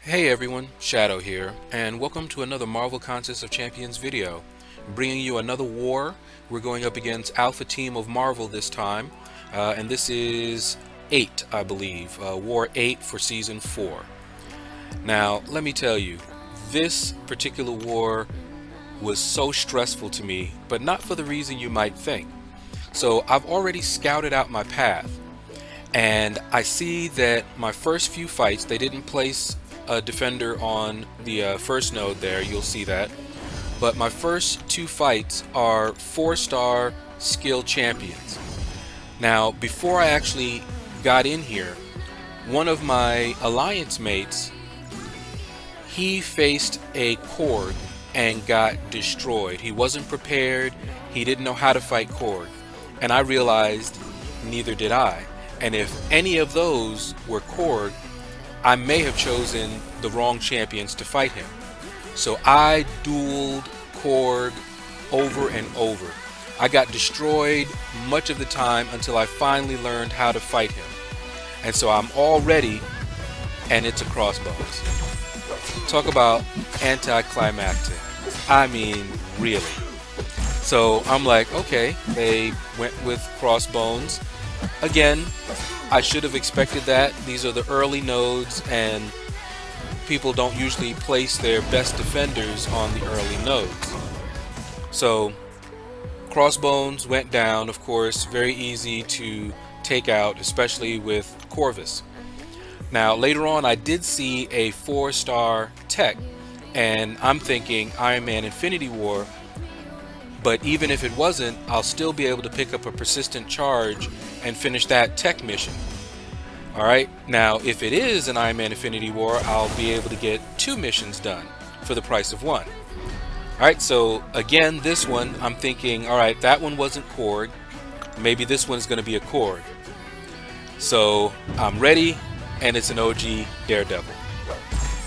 Hey everyone, Shaedow here, and welcome to another Marvel Contest of Champions video. Bringing you another war. We're going up against Alpha Team of Marvel this time, uh, and this is 8, I believe. Uh, war 8 for Season 4. Now, let me tell you, this particular war was so stressful to me, but not for the reason you might think. So I've already scouted out my path, and I see that my first few fights, they didn't place a defender on the uh, first node there, you'll see that. But my first two fights are four-star skill champions. Now, before I actually got in here, one of my alliance mates, he faced a Korg and got destroyed. He wasn't prepared, he didn't know how to fight Korg. And I realized neither did I. And if any of those were Korg, I may have chosen the wrong champions to fight him. So I dueled Korg over and over. I got destroyed much of the time until I finally learned how to fight him. And so I'm all ready, and it's a crossbones. Talk about anticlimactic. I mean, really. So I'm like, okay, they went with crossbones. Again, I should have expected that. These are the early nodes and people don't usually place their best defenders on the early nodes. So Crossbones went down, of course, very easy to take out, especially with Corvus. Now later on I did see a four star tech and I'm thinking Iron Man Infinity War but even if it wasn't, I'll still be able to pick up a persistent charge and finish that tech mission. Alright, now if it is an Iron Man Infinity War, I'll be able to get two missions done for the price of one. Alright, so again, this one, I'm thinking, alright, that one wasn't Korg. Maybe this one's going to be a Korg. So I'm ready, and it's an OG Daredevil.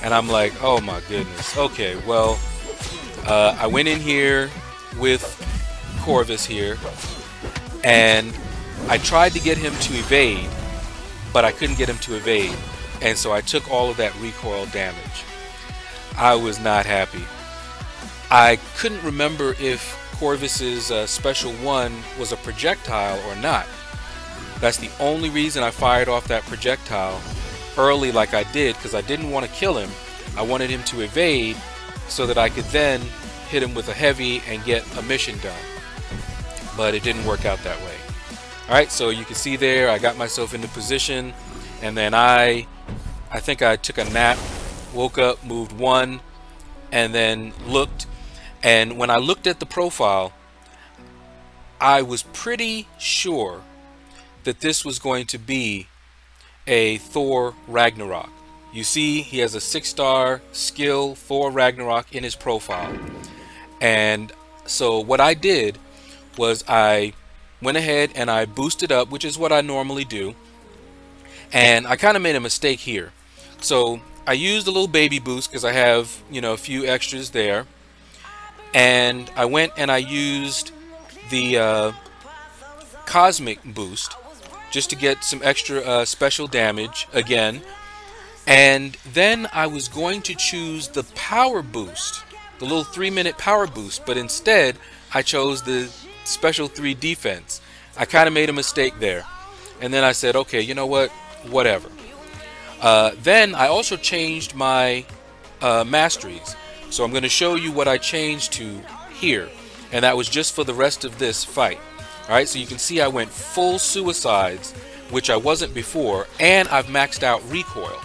And I'm like, oh my goodness. Okay, well, uh, I went in here, with Corvus here, and I tried to get him to evade, but I couldn't get him to evade, and so I took all of that recoil damage. I was not happy. I couldn't remember if Corvus's uh, special one was a projectile or not. That's the only reason I fired off that projectile early like I did because I didn't want to kill him. I wanted him to evade so that I could then hit him with a heavy and get a mission done. But it didn't work out that way. Alright, so you can see there, I got myself into position, and then I, I think I took a nap, woke up, moved one, and then looked. And when I looked at the profile, I was pretty sure that this was going to be a Thor Ragnarok. You see, he has a six star skill Thor Ragnarok in his profile. And so what I did was I went ahead and I boosted up, which is what I normally do. And I kind of made a mistake here. So I used a little baby boost because I have, you know, a few extras there. And I went and I used the uh, cosmic boost just to get some extra uh, special damage again. And then I was going to choose the power boost the little three minute power boost, but instead I chose the special three defense. I kind of made a mistake there. And then I said, okay, you know what? Whatever. Uh, then I also changed my uh, masteries. So I'm going to show you what I changed to here. And that was just for the rest of this fight. Alright, so you can see I went full suicides, which I wasn't before, and I've maxed out recoil.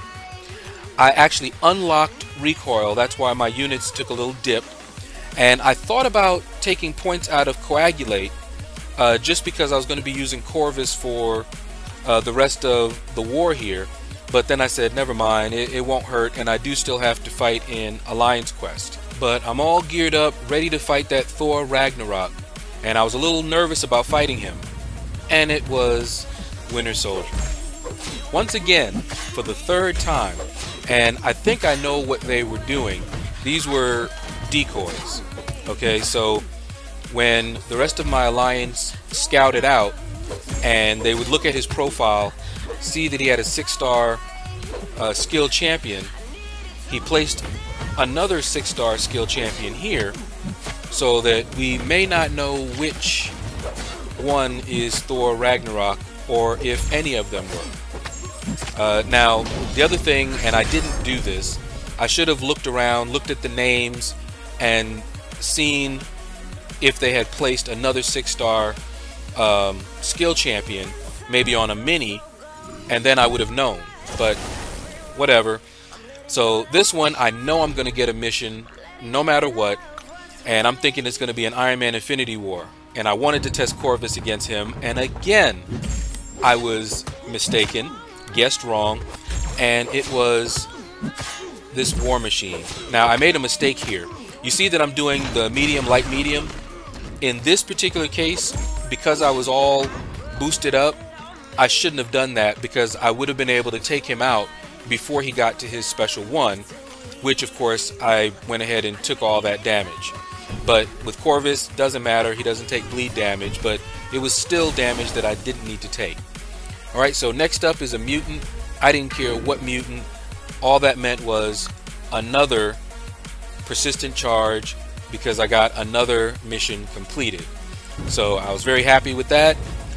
I actually unlocked recoil. That's why my units took a little dip. And I thought about taking points out of Coagulate uh, just because I was going to be using Corvus for uh, the rest of the war here. But then I said, never mind, it, it won't hurt, and I do still have to fight in Alliance Quest. But I'm all geared up, ready to fight that Thor Ragnarok. And I was a little nervous about fighting him. And it was Winter Soldier. Once again, for the third time, and I think I know what they were doing. These were decoys. Okay, so when the rest of my alliance scouted out and they would look at his profile, see that he had a six-star uh, skill champion. He placed another six-star skill champion here, so that we may not know which one is Thor Ragnarok or if any of them were. Uh, now, the other thing, and I didn't do this, I should have looked around, looked at the names, and seen if they had placed another six-star um, skill champion, maybe on a mini, and then I would have known. But whatever. So this one, I know I'm going to get a mission no matter what, and I'm thinking it's going to be an Iron Man Infinity War. And I wanted to test Corvus against him, and again, I was mistaken, guessed wrong, and it was this War Machine. Now, I made a mistake here. You see that I'm doing the medium, light medium. In this particular case, because I was all boosted up, I shouldn't have done that because I would have been able to take him out before he got to his special one, which of course I went ahead and took all that damage. But with Corvus, doesn't matter, he doesn't take bleed damage, but it was still damage that I didn't need to take. Alright, so next up is a mutant. I didn't care what mutant. All that meant was another persistent charge because I got another mission completed. So I was very happy with that,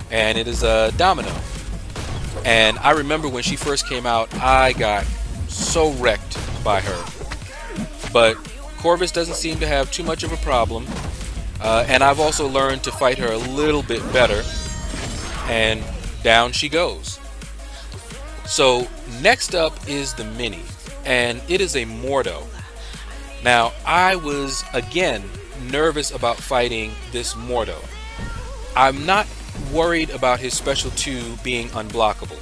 and it is a domino. And I remember when she first came out, I got so wrecked by her. But Corvus doesn't seem to have too much of a problem. Uh, and I've also learned to fight her a little bit better. And down she goes. So next up is the Mini. And it is a Mordo. Now, I was, again, nervous about fighting this Mordo. I'm not worried about his special 2 being unblockable.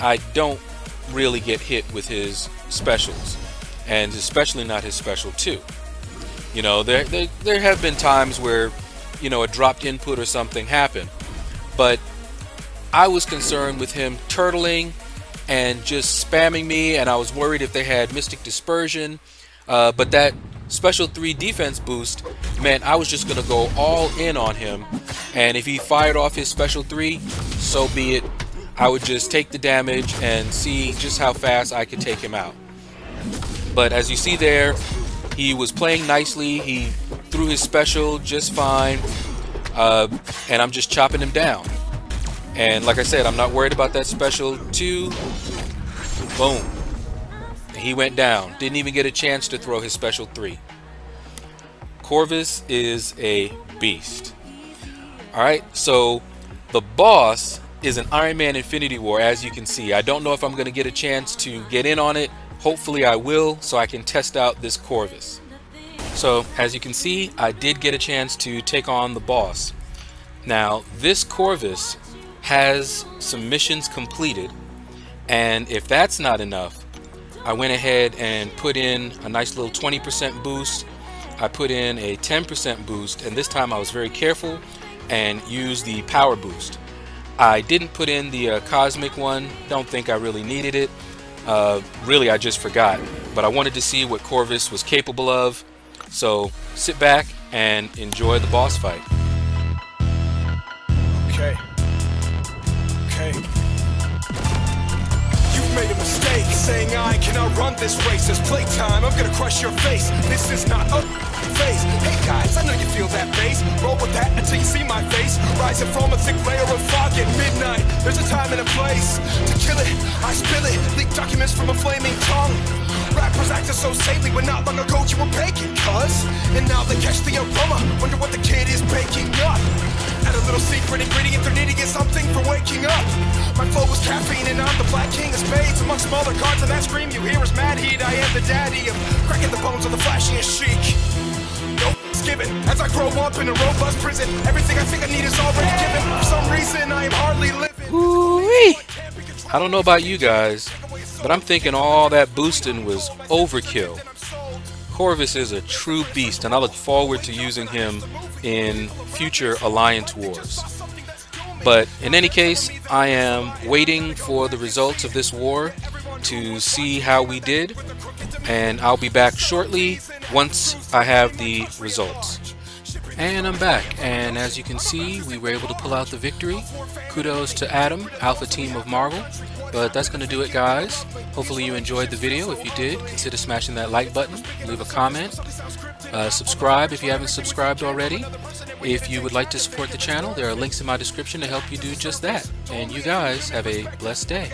I don't really get hit with his specials, and especially not his special 2. You know, there, there, there have been times where, you know, a dropped input or something happened, but I was concerned with him turtling and just spamming me, and I was worried if they had Mystic Dispersion, uh, but that special 3 defense boost meant I was just going to go all in on him. And if he fired off his special 3, so be it. I would just take the damage and see just how fast I could take him out. But as you see there, he was playing nicely. He threw his special just fine. Uh, and I'm just chopping him down. And like I said, I'm not worried about that special 2. Boom. He went down. Didn't even get a chance to throw his special three. Corvus is a beast. Alright, so the boss is an Iron Man Infinity War, as you can see. I don't know if I'm going to get a chance to get in on it. Hopefully I will, so I can test out this Corvus. So, as you can see, I did get a chance to take on the boss. Now, this Corvus has some missions completed, and if that's not enough, I went ahead and put in a nice little 20% boost. I put in a 10% boost, and this time I was very careful and used the power boost. I didn't put in the uh, cosmic one, don't think I really needed it. Uh, really, I just forgot. But I wanted to see what Corvus was capable of. So sit back and enjoy the boss fight. Okay. Saying I cannot run this race. It's playtime, I'm gonna crush your face. This is not a phase. Hey guys, I know you feel that bass. Roll with that until you see my face. Rising from a thick layer of fog at midnight. There's a time and a place To kill it, I spill it. Leak documents from a flaming tongue. Rappers acting so saintly when not long ago you were baking, cuz And now they catch the aroma. Wonder what the kid is baking up Add a little secret ingredient they're needing is something for waking up. My flow is caffeine and I'm the black king of spades. Among smaller cards and that scream you hear is mad heat. I am the daddy of cracking the bones of the flashiest chic No given. As I grow up in a robust prison Everything I think I need is already given. For some reason I am hardly living. Ooh-wee. I don't know about you guys but I'm thinking all that boosting was overkill. Corvus is a true beast, and I look forward to using him in future Alliance Wars. But in any case, I am waiting for the results of this war to see how we did, and I'll be back shortly once I have the results. And I'm back, and as you can see, we were able to pull out the victory. Kudos to Adam, Alpha Team of Marvel. But that's going to do it, guys. Hopefully you enjoyed the video. If you did, consider smashing that like button, leave a comment, uh, subscribe if you haven't subscribed already. If you would like to support the channel, there are links in my description to help you do just that. And you guys have a blessed day.